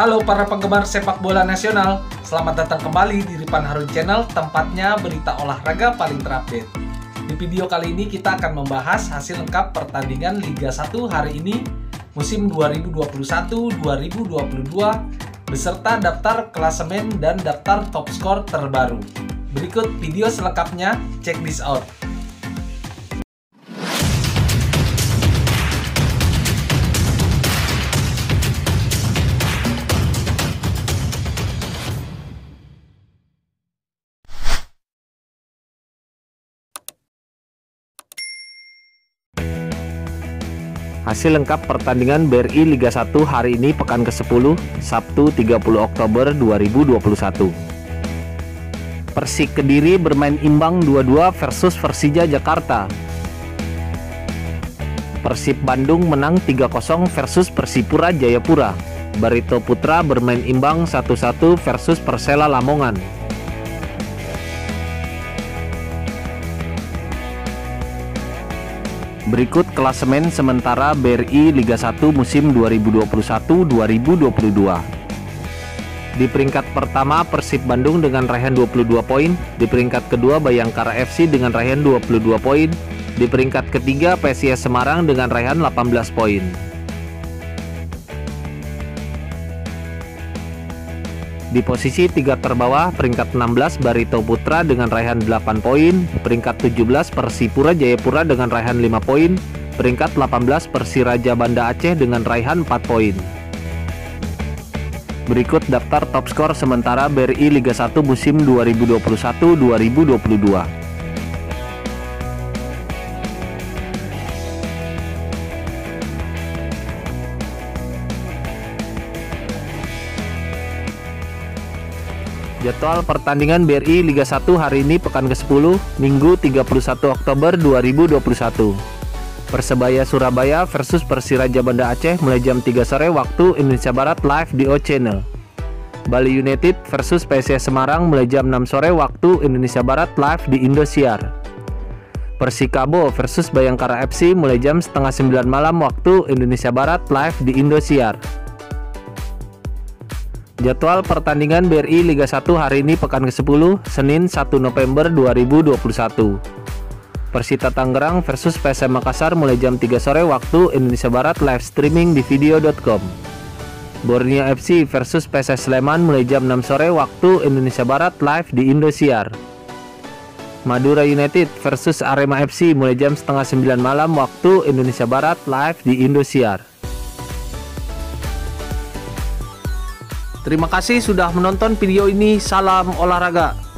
Halo para penggemar sepak bola nasional, selamat datang kembali di Ripan Harun Channel, tempatnya berita olahraga paling terupdate. Di video kali ini kita akan membahas hasil lengkap pertandingan Liga 1 hari ini musim 2021-2022 beserta daftar klasemen dan daftar top skor terbaru. Berikut video selengkapnya, check this out. Hasil lengkap pertandingan BRI Liga 1 hari ini pekan ke-10, Sabtu 30 Oktober 2021. Persik Kediri bermain imbang 2-2 versus Persija Jakarta. Persib Bandung menang 3-0 versus Persipura Jayapura. Barito Putra bermain imbang 1-1 versus Persela Lamongan. Berikut klasemen sementara BRI Liga 1 musim 2021-2022. Di peringkat pertama Persib Bandung dengan raihan 22 poin, di peringkat kedua Bayangkara FC dengan raihan 22 poin, di peringkat ketiga PSIS Semarang dengan raihan 18 poin. Di posisi tiga terbawah, peringkat 16 Barito Putra dengan raihan 8 poin, peringkat 17 Persipura Jayapura dengan raihan 5 poin, peringkat 18 Persiraja Banda Aceh dengan raihan 4 poin. Berikut daftar top skor sementara BRI Liga 1 musim 2021-2022. Jadwal pertandingan BRI Liga 1 hari ini pekan ke-10, Minggu 31 Oktober 2021. Persebaya Surabaya versus Persiraja Banda Aceh mulai jam 3 sore waktu Indonesia Barat live di O Channel. Bali United versus PSIS Semarang mulai jam 6 sore waktu Indonesia Barat live di Indosiar. Persikabo versus Bayangkara FC mulai jam setengah 9 malam waktu Indonesia Barat live di Indosiar. Jadwal pertandingan BRI Liga 1 hari ini pekan ke-10, Senin 1 November 2021. Persita Tangerang versus PSM Makassar mulai jam 3 sore waktu Indonesia Barat live streaming di video.com. Borneo FC versus PSS Sleman mulai jam 6 sore waktu Indonesia Barat live di Indosiar. Madura United versus Arema FC mulai jam setengah 9 malam waktu Indonesia Barat live di Indosiar. Terima kasih sudah menonton video ini. Salam olahraga.